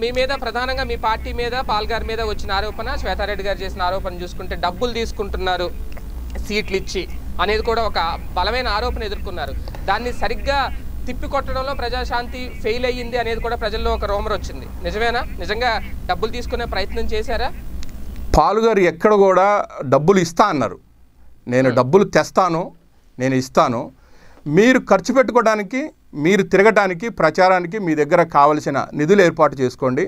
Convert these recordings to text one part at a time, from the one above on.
మీ మీద ప్రధానంగా మీ పార్టీ మీద పాల్ గారి మీద వచ్చిన ఆరోపణ శ్వేతారెడ్డి గారు చేసిన ఆరోపణ చూసుకుంటే డబ్బులు తీసుకుంటున్నారు సీట్లు ఇచ్చి అనేది కూడా ఒక బలమైన ఆరోపణ ఎదుర్కొన్నారు. దాన్ని సరిగ్గా తిప్పికొట్టడంలో ప్రజాశాంతి ఫెయిల్ అయ్యింది అనేది కూడా ప్రజల్లో ఒక రోమర్ వచ్చింది. నిజమేనా? నిజంగా డబ్బులు తీసుకునే ప్రయత్నం చేశారా? పాలుగారు ఎక్కడ కూడా డబ్బులు ఇస్తా అన్నారు. నేను డబ్బులు తెస్తాను నేను ఇస్తాను. మీరు ఖర్చు పెట్టుకోవడానికి మీరు తిరగటానికి ప్రచారానికి మీ దగ్గర కావలసిన నిధులు ఏర్పాటు చేసుకోండి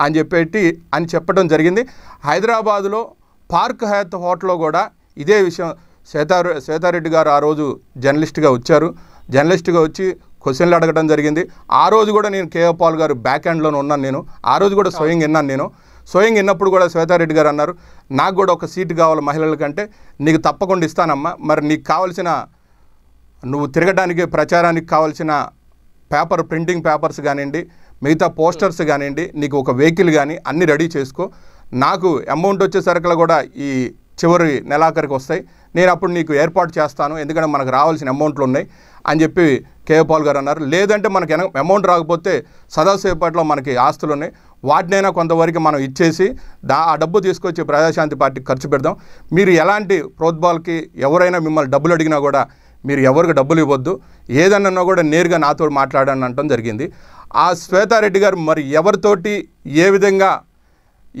అని చెప్పేటి అని చెప్పడం జరిగింది. హైదరాబాదులో పార్క్ హయాత్ హోటల్లో కూడా ఇదే విషయం శ్వేతారు శ్వేతారెడ్డి గారు ఆ రోజు జర్నలిస్ట్గా వచ్చారు. జర్నలిస్ట్గా వచ్చి క్వశ్చన్లు అడగడం జరిగింది. ఆ రోజు కూడా నేను కేఏ పాల్ గారు బ్యాక్ హ్యాండ్లోనే ఉన్నాను నేను. ఆ రోజు కూడా స్వయం విన్నాను నేను. స్వయం విన్నప్పుడు కూడా శ్వేతారెడ్డి గారు అన్నారు నాకు కూడా ఒక సీటు కావాలి మహిళల కంటే. నీకు తప్పకుండా ఇస్తానమ్మా. మరి నీకు కావాల్సిన నువ్వు తిరగడానికి ప్రచారానికి కావాల్సిన పేపర్ ప్రింటింగ్ పేపర్స్ కానివ్వండి మిగతా పోస్టర్స్ కానివ్వండి నీకు ఒక వెహికల్ కానీ అన్ని రెడీ చేసుకో. నాకు అమౌంట్ వచ్చేసరికి కూడా ఈ చివరి నెలాఖరికి వస్తాయి. నేను అప్పుడు నీకు ఏర్పాటు చేస్తాను. ఎందుకంటే మనకు రావాల్సిన అమౌంట్లు ఉన్నాయి అని చెప్పి కేఏ పాల్ గారు అన్నారు. లేదంటే మనకి అమౌంట్ రాకపోతే సదాసేపట్లో మనకి ఆస్తులు ఉన్నాయి. వాటినైనా కొంతవరకు మనం ఇచ్చేసి దా ఆ డబ్బు తీసుకొచ్చి ప్రజాశాంతి పార్టీకి ఖర్చు పెడదాం. మీరు ఎలాంటి ప్రోద్బల్కి ఎవరైనా మిమ్మల్ని డబ్బులు అడిగినా కూడా మీరు ఎవరికి డబ్బులు ఇవ్వద్దు. ఏదన్నా కూడా నేరుగా నాతో మాట్లాడని అనటం జరిగింది. ఆ శ్వేతారెడ్డి గారు మరి ఎవరితోటి ఏ విధంగా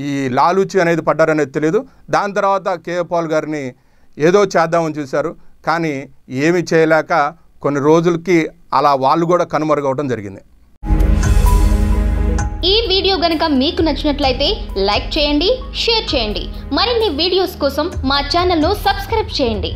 ఈ లాలూచి అనేది పడ్డారనేది తెలియదు దాని తర్వాత కేఏ పాల్ గారిని ఏదో చేద్దామని చూశారు. కానీ ఏమి చేయలేక కొన్ని రోజులకి అలా వాళ్ళు కూడా కనుమరుగవడం జరిగింది. ఈ వీడియో గనక మీకు నచ్చినట్లయితే లైక్ చేయండి షేర్ చేయండి. మరిన్ని వీడియోస్ కోసం మా ఛానల్ను సబ్స్క్రైబ్ చేయండి.